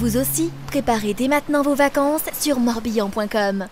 Vous aussi, préparez dès maintenant vos vacances sur morbihan.com.